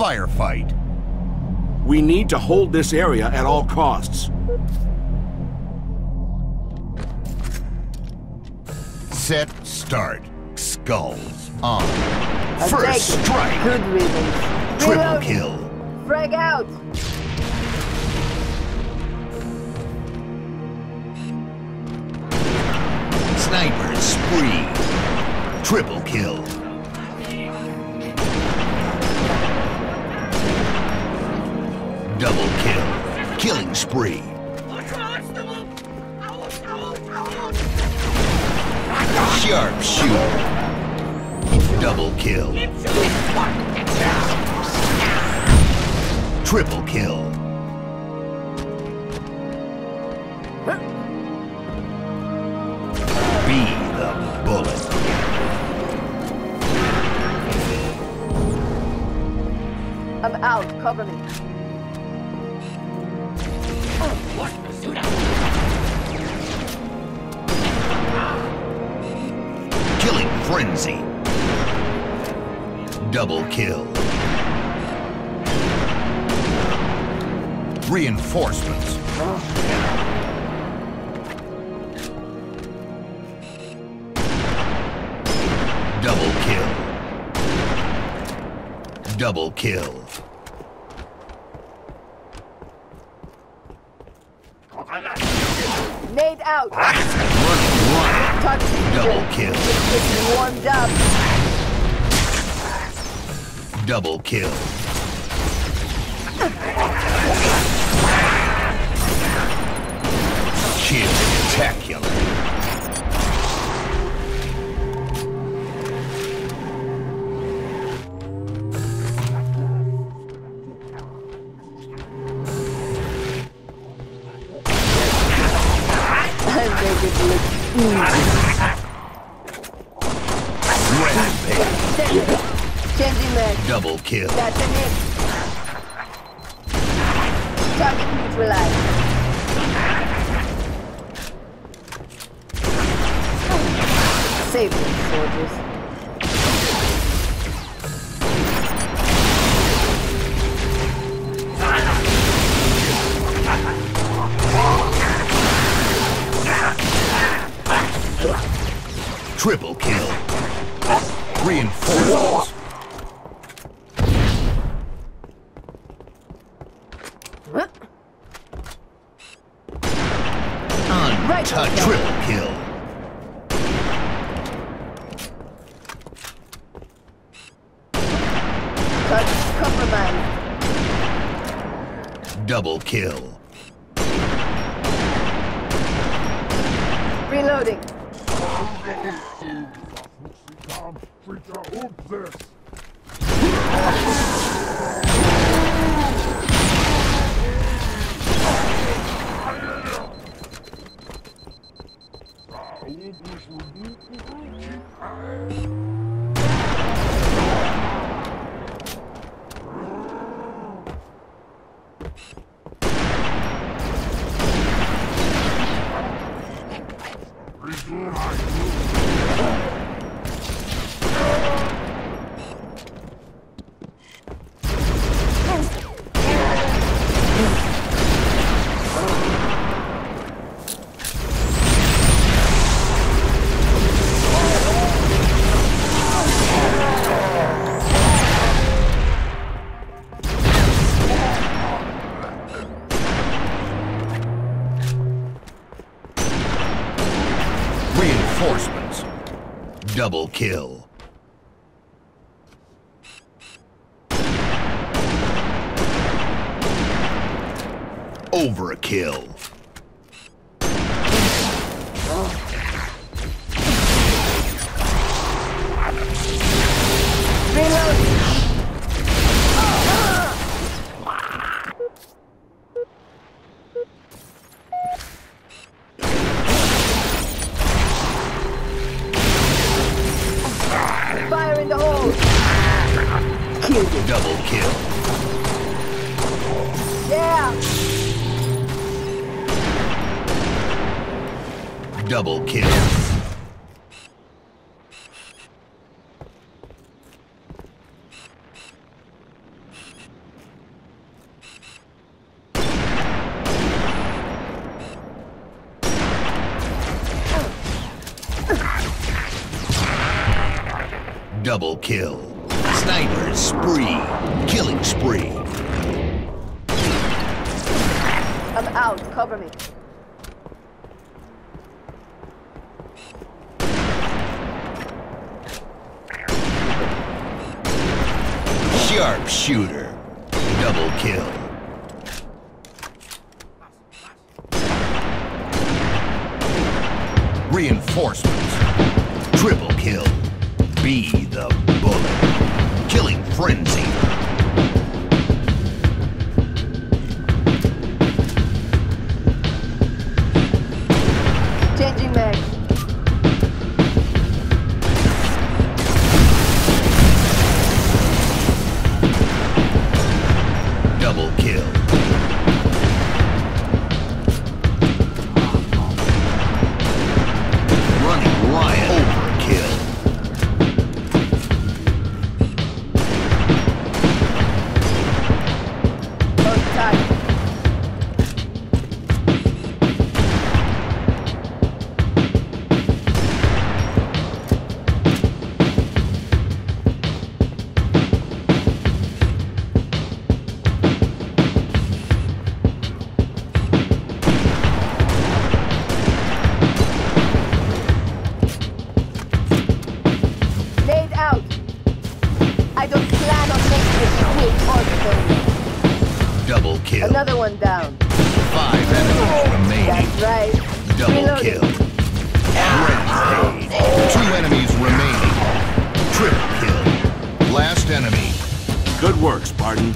firefight. We need to hold this area at all costs. Set, start. Skulls on. A First strike. Good riddance. Triple Reload. kill. Frag out. Sniper spree. Triple kill. Double kill. Killing spree. Sharp shooter. Double kill. Triple kill. Be the bullet. I'm out. Cover me. Frenzy. Double kill. Reinforcements. Double kill. Double kill. Nade out. Ah! Touch. Double kill. It's warmed up. Double. Kill Double kill. That's an hit. Target neutralized. Save them, soldiers. Triple kill. Reinforcements. Huh? Untouched. Triple kill. Touch compromised. Double kill. Reloading. Reinforcements. Double kill. Overkill. Fire in the hole. Killed it. Double kill. Yeah. Double kill. Double kill. Sniper spree. Killing spree. I'm out. Cover me. Sharpshooter. Double kill. Reinforcements. Triple kill. Be the bullet. Killing frenzy. Changing mag. Double kill. Kill. Another one down. Five enemies remaining. That's right. Double Reloading. kill. Rampage. Two enemies remaining. Triple kill. Last enemy. Good work, Spartan.